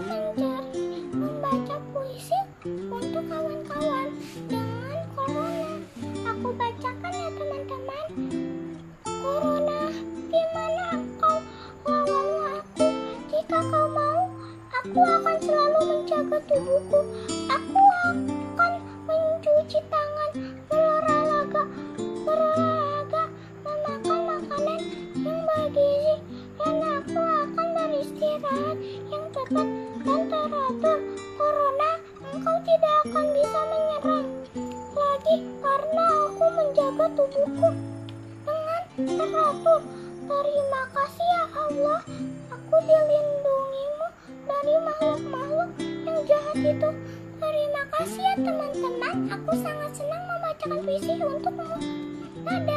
mempelajari membaca puisi untuk kawan-kawan dengan corona. Aku bacakan ya teman-teman. Corona, gimana engkau lawanmu aku? Jika kau mau, aku akan selalu menjaga tubuhku. Aku akan mencuci tangan, berolahraga, berolahraga, memakan makanan yang bergizi, dan aku akan beristirahat yang tepat teratur. Corona, engkau tidak akan bisa menyerang lagi karena aku menjaga tubuhku dengan teratur. Terima kasih ya Allah, aku dilindungimu dari makhluk-makhluk yang jahat itu. Terima kasih ya teman-teman, aku sangat senang membacakan puisi untukmu. Dadah.